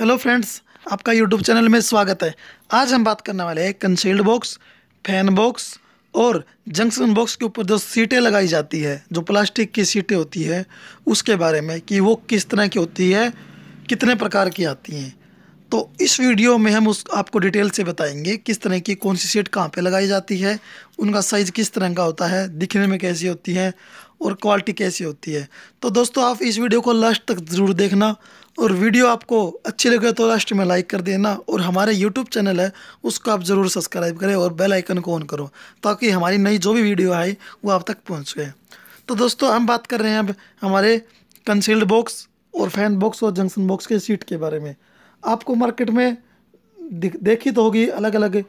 Hello friends, आपका YouTube channel में स्वागत है। आज हम बात करने वाले हैं कंसील्ड बॉक्स फ़ैन बॉक्स और जंक्शन बॉक्स के ऊपर जो सीटें लगाई जाती है, जो प्लास्टिक की सीटें होती है, उसके बारे में कि वो किस तरह की होती है, कितने प्रकार की आती हैं। तो इस वीडियो में हम उस, आपको डिटेल से बताएँगे किस तरह की कौन सी सीट कहाँ पे लगाई जाती है, उनका साइज़ किस तरह का होता है, दिखने में कैसी होती है और क्वालिटी कैसी होती है। तो दोस्तों, आप इस वीडियो को लास्ट तक ज़रूर देखना और वीडियो आपको अच्छी लगे तो लास्ट में लाइक कर देना और हमारे यूट्यूब चैनल है, उसको आप ज़रूर सब्सक्राइब करें और बेल आइकन को ऑन करो ताकि हमारी नई जो भी वीडियो आए, वो आप तक पहुँच गए तो दोस्तों, हम बात कर रहे हैं अब हमारे कंसील्ड बॉक्स और फ़ैन बॉक्स और जंक्शन बॉक्स के सीट के बारे में। आपको मार्केट में देखी तो होगी अलग अलग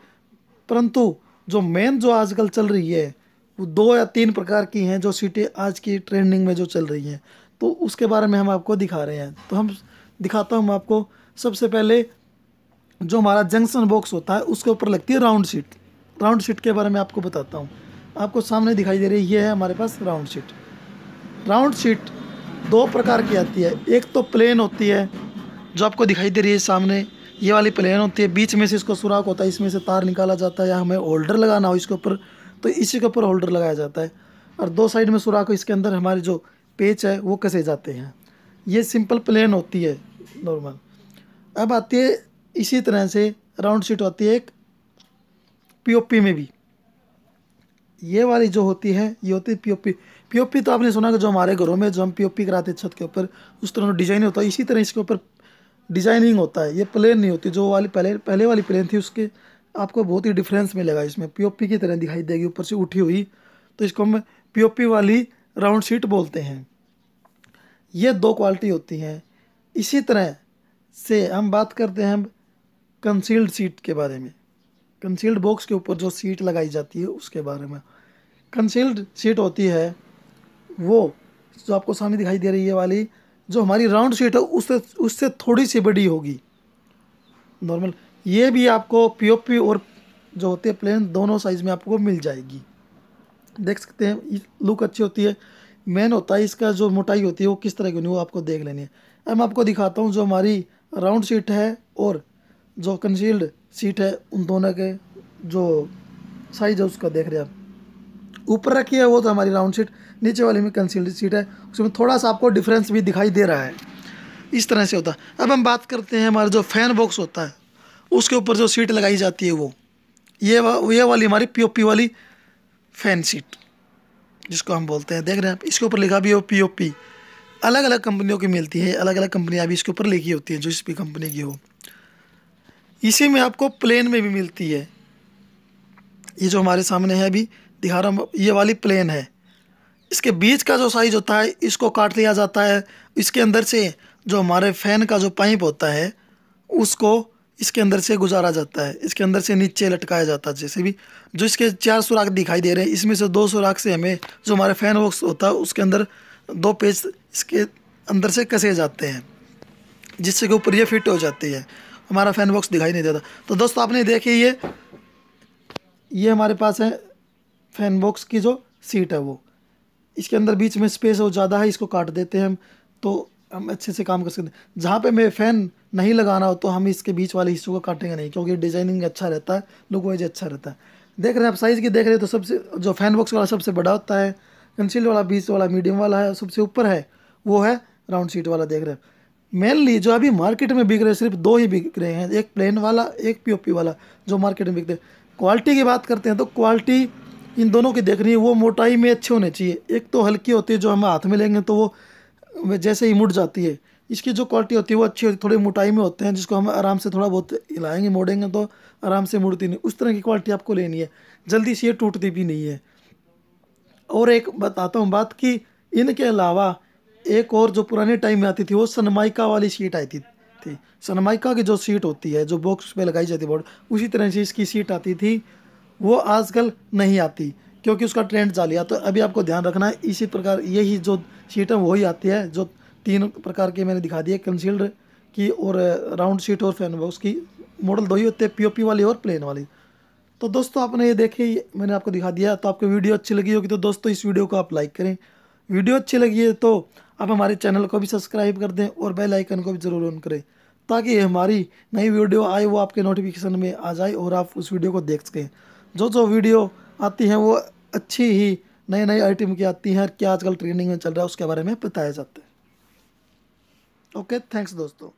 परंतु जो मेन जो आजकल चल रही है दो या तीन प्रकार की हैं जो सीटें आज की ट्रेंडिंग में जो चल रही हैं। तो उसके बारे में हम आपको दिखा रहे हैं। तो हम दिखाता हूँ आपको सबसे पहले जो हमारा जंक्शन बॉक्स होता है, उसके ऊपर लगती है राउंड सीट। राउंड सीट के बारे में आपको बताता हूँ। आपको सामने दिखाई दे रही ये है हमारे पास राउंड सीट। राउंड सीट दो प्रकार की आती है। एक तो प्लेन होती है, जो आपको दिखाई दे रही है सामने। ये वाली प्लेन होती है। बीच में से इसको सुराख होता है, इसमें से तार निकाला जाता है या हमें होल्डर लगाना हो इसके ऊपर तो इसी के ऊपर होल्डर लगाया जाता है। और दो साइड में सुराख इसके अंदर हमारे जो पेच है, वो कसे जाते हैं? ये सिंपल प्लेन होती है नॉर्मल अब आती है इसी तरह से राउंड शीट होती है एक पीओपी में भी। ये वाली जो होती है, ये होती है पीओपी पीओपी तो आपने सुना कि जो हमारे घरों में जो हम पीओपी कराते हैं छत के ऊपर, उस तरह डिज़ाइन होता है। इसी तरह इसके ऊपर डिज़ाइनिंग होता है। ये प्लेन नहीं होती, जो वाली पहले पहले वाली प्लेन थी, उसके आपको बहुत ही डिफरेंस मिलेगा इसमें। पीओपी की तरह दिखाई देगी, ऊपर से उठी हुई। तो इसको हम पीओपी वाली राउंड शीट बोलते हैं। ये दो क्वालिटी होती हैं। इसी तरह से हम बात करते हैं कंसील्ड सीट के बारे में। कंसील्ड बॉक्स के ऊपर जो सीट लगाई जाती है, उसके बारे में। कंसील्ड सीट होती है वो जो आपको सामने दिखाई दे रही है वाली, जो हमारी राउंड सीट है, उससे उससे थोड़ी सी बड़ी होगी। नॉर्मल ये भी आपको पीओपी और जो होते हैं प्लेन दोनों साइज़ में आपको मिल जाएगी। देख सकते हैं लुक अच्छी होती है। मेन होता है इसका जो मोटाई होती है, वो किस तरह की होनी वो आपको देख लेनी है। अब मैं आपको दिखाता हूँ जो हमारी राउंड सीट है और जो कंसील्ड सीट है, उन दोनों के जो साइज़ है, उसका देख रहे हैं आप। ऊपर रखी है वो तो हमारी राउंड सीट नीचे वाली में कंसील्ड सीट है। उसमें थोड़ा सा आपको डिफरेंस भी दिखाई दे रहा है। इस तरह से होता है। अब हम बात करते हैं हमारा जो फ़ैन बॉक्स होता है। उसके ऊपर जो सीट लगाई जाती है वो ये वा, ये वाली हमारी पीओपी वाली फ़ैन सीट जिसको हम बोलते हैं। देख रहे हैं आप इसके ऊपर लिखा भी हो पीओपी अलग अलग कंपनियों की मिलती है अलग अलग कंपनियाँ भी इसके ऊपर लिखी होती है जो इस भी कंपनी की हो। इसी में आपको प्लेन में भी मिलती है। ये जो हमारे सामने है अभी दिखा रहा हूँ ये वाली प्लेन है। इसके बीच का जो साइज़ होता है इसको काट लिया जाता है। इसके अंदर से जो हमारे फ़ैन का जो पाइप होता है उसको इसके अंदर से गुजारा जाता है, इसके अंदर से नीचे लटकाया जाता है, जैसे भी जो इसके चार सुराख दिखाई दे रहे हैं, इसमें से दो सुराख से हमें जो हमारे फ़ैन बॉक्स होता है, उसके अंदर दो पेज इसके अंदर से कसे जाते हैं, जिससे के ऊपर ये फिट हो जाती है। हमारा फ़ैन बॉक्स दिखाई नहीं देता। तो दोस्तों, आपने देखिए ये ये हमारे पास है फ़ैन बॉक्स की जो सीट है वो। इसके अंदर बीच में स्पेस हो ज़्यादा है, इसको काट देते हैं हम। तो हम अच्छे से काम कर सकते हैं। जहाँ पे मैं फ़ैन नहीं लगाना हो तो हम इसके बीच वाले हिस्सों को काटेंगे नहीं, क्योंकि डिज़ाइनिंग अच्छा रहता है, लुक वाइज अच्छा रहता है। देख रहे हैं आप साइज़ की देख रहे हैं तो सबसे जो फ़ैन बॉक्स वाला सबसे बड़ा होता है कंसील वाला बीच वाला मीडियम वाला है, सबसे ऊपर है, वो है राउंड सीट वाला, देख रहे हैं। मेनली जो अभी मार्केट में बिक रहे सिर्फ़ दो ही बिक रहे हैं, एक प्लेन वाला, एक पीओपी वाला, जो मार्केट में बिकते हैं। क्वालिटी की बात करते हैं तो क्वालिटी इन दोनों की देख रही है, वो मोटाई में अच्छे होने चाहिए। एक तो हल्की होती है, जो हम हाथ में लेंगे तो वो जैसे ही मुड़ जाती है। इसकी जो क्वालिटी होती है वो अच्छी होती है, थोड़ी मोटाई में होते हैं, जिसको हम आराम से थोड़ा बहुत हिलाएँगे, मोड़ेंगे तो आराम से मुड़ती नहीं। उस तरह की क्वालिटी आपको लेनी है। जल्दी से ये टूटती भी नहीं है। और एक बताता हूँ बात कि इनके अलावा एक और जो पुराने टाइम में आती थी, वो सनमाइका वाली सीट आई थी सनमाइका की जो सीट होती है, जो बॉक्स पे लगाई जाती है बोर्ड उसी तरह से इसकी सीट आती थी, वो आजकल नहीं आती। क्योंकि उसका ट्रेंड जा लिया तो अभी आपको ध्यान रखना है, इसी प्रकार यही जो सीट है, वही आती है, जो तीन प्रकार के मैंने दिखा दिए कंसील्ड की और राउंड सीट और फ़ैन बॉक्स की। मॉडल दो ही होते हैं पीओपी वाली और प्लेन वाली। तो दोस्तों, आपने ये देखी मैंने आपको दिखा दिया तो आपको वीडियो अच्छी लगी होगी तो दोस्तों, इस वीडियो को आप लाइक करें। वीडियो अच्छी लगी है तो आप हमारे चैनल को भी सब्सक्राइब कर दें और बेल आइकन को भी ज़रूर ऑन करें, ताकि हमारी नई वीडियो आए, वो आपके नोटिफिकेशन में आ जाए और आप उस वीडियो को देख सकें। जो जो वीडियो आती हैं, वो अच्छी ही नई नई आइटम की आती हैं क्या आजकल ट्रेनिंग में चल रहा है, उसके बारे में बताया जाता है। ओके थैंक्स दोस्तों।